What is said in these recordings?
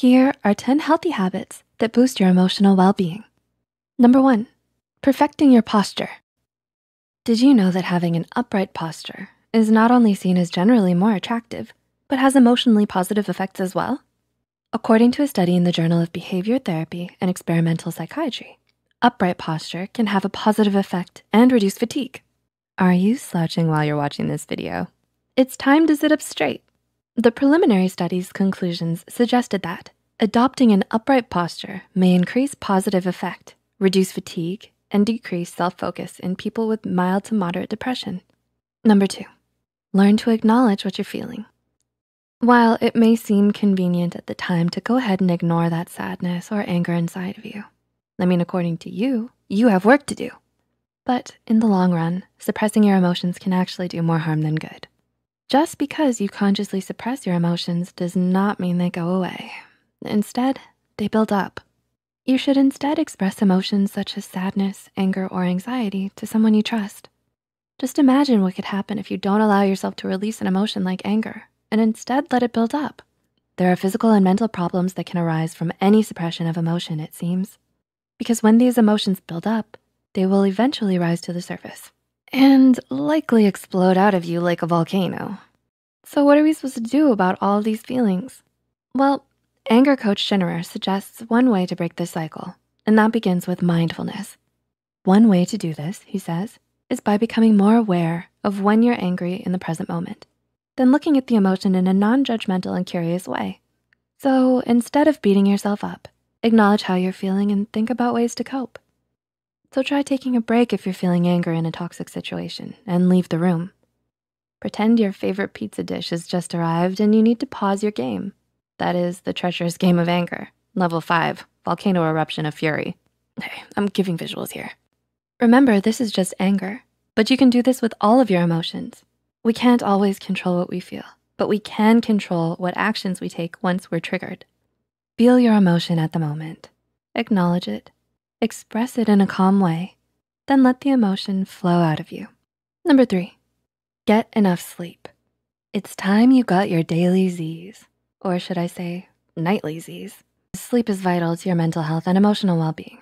Here are 10 healthy habits that boost your emotional well-being. Number one, perfecting your posture. Did you know that having an upright posture is not only seen as generally more attractive, but has emotionally positive effects as well? According to a study in the Journal of Behavior Therapy and Experimental Psychiatry, upright posture can have a positive effect and reduce fatigue. Are you slouching while you're watching this video? It's time to sit up straight. The preliminary study's conclusions suggested that adopting an upright posture may increase positive effect, reduce fatigue, and decrease self-focus in people with mild to moderate depression. Number two, learn to acknowledge what you're feeling. While it may seem convenient at the time to go ahead and ignore that sadness or anger inside of you, I mean, according to you, you have work to do. But in the long run, suppressing your emotions can actually do more harm than good. Just because you consciously suppress your emotions does not mean they go away. Instead, they build up. You should instead express emotions such as sadness, anger, or anxiety to someone you trust. Just imagine what could happen if you don't allow yourself to release an emotion like anger and instead let it build up. There are physical and mental problems that can arise from any suppression of emotion, it seems. Because when these emotions build up, they will eventually rise to the surface and likely explode out of you like a volcano. So what are we supposed to do about all these feelings? Well, anger coach Schinnerer suggests one way to break this cycle, and that begins with mindfulness. One way to do this, he says, is by becoming more aware of when you're angry in the present moment, then looking at the emotion in a non-judgmental and curious way. So instead of beating yourself up, acknowledge how you're feeling and think about ways to cope. So try taking a break if you're feeling anger in a toxic situation and leave the room. Pretend your favorite pizza dish has just arrived and you need to pause your game. That is the treacherous game of anger. Level five, volcano eruption of fury. Hey, I'm giving visuals here. Remember, this is just anger, but you can do this with all of your emotions. We can't always control what we feel, but we can control what actions we take once we're triggered. Feel your emotion at the moment. Acknowledge it Express it in a calm way, then let the emotion flow out of you. Number three, get enough sleep. It's time you got your daily Z's, or should I say nightly Z's. Sleep is vital to your mental health and emotional well-being.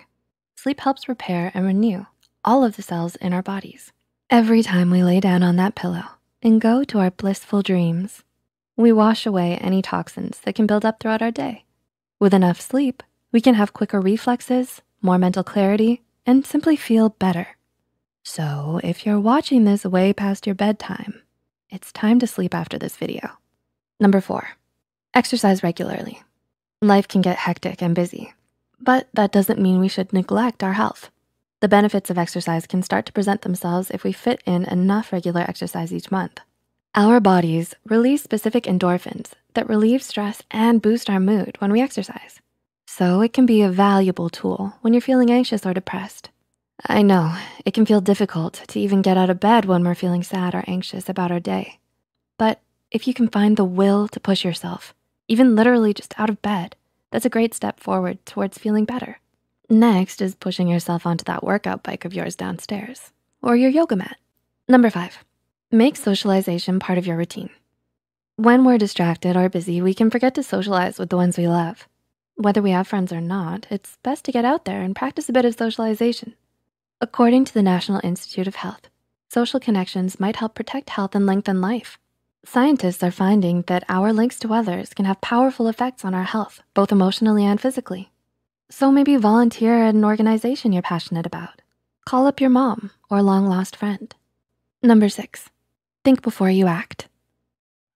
Sleep helps repair and renew all of the cells in our bodies. Every time we lay down on that pillow and go to our blissful dreams, we wash away any toxins that can build up throughout our day. With enough sleep, we can have quicker reflexes, more mental clarity, and simply feel better. So if you're watching this way past your bedtime, it's time to sleep after this video. Number four, exercise regularly. Life can get hectic and busy, but that doesn't mean we should neglect our health. The benefits of exercise can start to present themselves if we fit in enough regular exercise each month. Our bodies release specific endorphins that relieve stress and boost our mood when we exercise. So it can be a valuable tool when you're feeling anxious or depressed. I know, it can feel difficult to even get out of bed when we're feeling sad or anxious about our day. But if you can find the will to push yourself, even literally just out of bed, that's a great step forward towards feeling better. Next is pushing yourself onto that workout bike of yours downstairs or your yoga mat. Number five, make socialization part of your routine. When we're distracted or busy, we can forget to socialize with the ones we love. Whether we have friends or not, it's best to get out there and practice a bit of socialization. According to the National Institute of Health, social connections might help protect health and lengthen life. Scientists are finding that our links to others can have powerful effects on our health, both emotionally and physically. So maybe volunteer at an organization you're passionate about. Call up your mom or long lost friend. Number six, think before you act.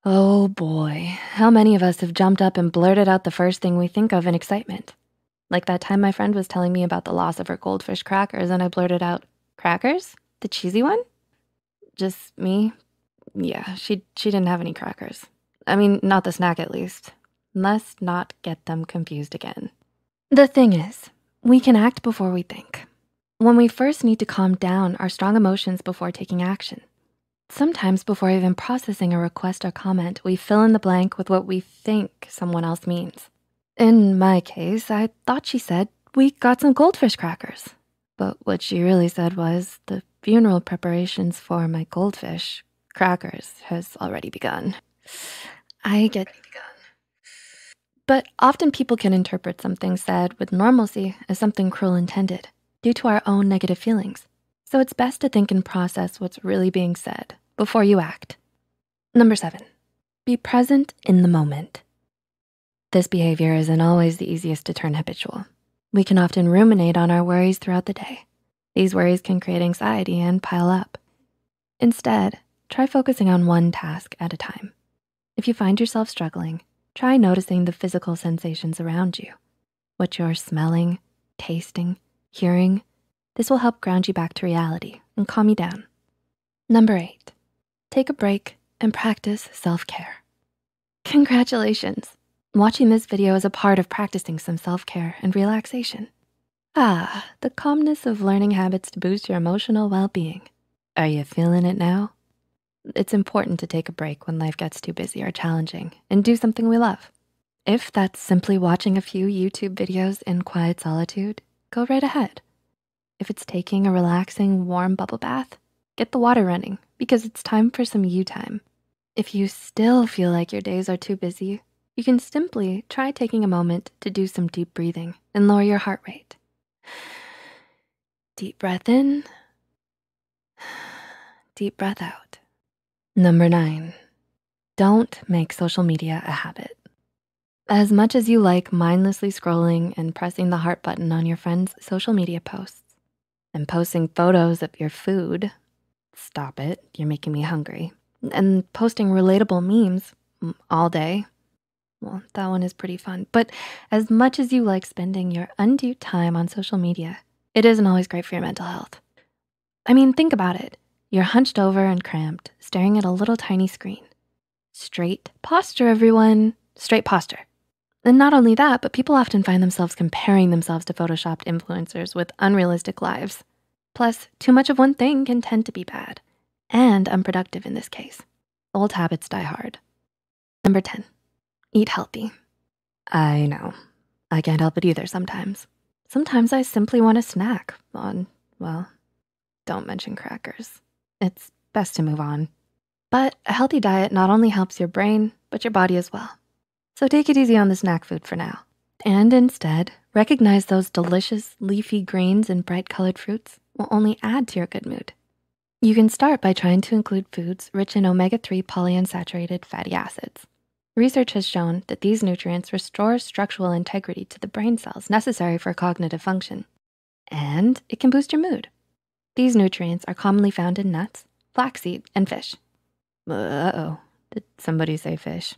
Oh boy, how many of us have jumped up and blurted out the first thing we think of in excitement? Like that time my friend was telling me about the loss of her goldfish crackers and I blurted out, crackers? The cheesy one? Just me? Yeah, she, she didn't have any crackers. I mean, not the snack at least. Let's not get them confused again. The thing is, we can act before we think. When we first need to calm down our strong emotions before taking action. Sometimes before even processing a request or comment, we fill in the blank with what we think someone else means. In my case, I thought she said, we got some goldfish crackers. But what she really said was the funeral preparations for my goldfish crackers has already begun. I get But often people can interpret something said with normalcy as something cruel intended due to our own negative feelings. So it's best to think and process what's really being said before you act. Number seven, be present in the moment. This behavior isn't always the easiest to turn habitual. We can often ruminate on our worries throughout the day. These worries can create anxiety and pile up. Instead, try focusing on one task at a time. If you find yourself struggling, try noticing the physical sensations around you, what you're smelling, tasting, hearing. This will help ground you back to reality and calm you down. Number eight, take a break and practice self-care. Congratulations. Watching this video is a part of practicing some self-care and relaxation. Ah, the calmness of learning habits to boost your emotional well-being. Are you feeling it now? It's important to take a break when life gets too busy or challenging and do something we love. If that's simply watching a few YouTube videos in quiet solitude, go right ahead. If it's taking a relaxing warm bubble bath, get the water running because it's time for some you time. If you still feel like your days are too busy, you can simply try taking a moment to do some deep breathing and lower your heart rate. Deep breath in, deep breath out. Number nine, don't make social media a habit. As much as you like mindlessly scrolling and pressing the heart button on your friends' social media posts and posting photos of your food, stop it, you're making me hungry, and posting relatable memes mm, all day, well, that one is pretty fun. But as much as you like spending your undue time on social media, it isn't always great for your mental health. I mean, think about it. You're hunched over and cramped, staring at a little tiny screen. Straight posture, everyone, straight posture. And not only that, but people often find themselves comparing themselves to Photoshopped influencers with unrealistic lives. Plus, too much of one thing can tend to be bad and unproductive in this case. Old habits die hard. Number 10, eat healthy. I know, I can't help it either sometimes. Sometimes I simply want a snack on, well, don't mention crackers it's best to move on. But a healthy diet not only helps your brain, but your body as well. So take it easy on the snack food for now. And instead, recognize those delicious leafy greens and bright colored fruits will only add to your good mood. You can start by trying to include foods rich in omega-3 polyunsaturated fatty acids. Research has shown that these nutrients restore structural integrity to the brain cells necessary for cognitive function. And it can boost your mood. These nutrients are commonly found in nuts, flaxseed, and fish. Uh-oh, did somebody say fish?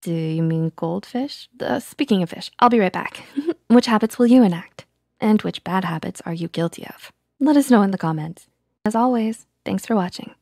Do you mean goldfish? Uh, speaking of fish, I'll be right back. which habits will you enact? And which bad habits are you guilty of? Let us know in the comments. As always, thanks for watching.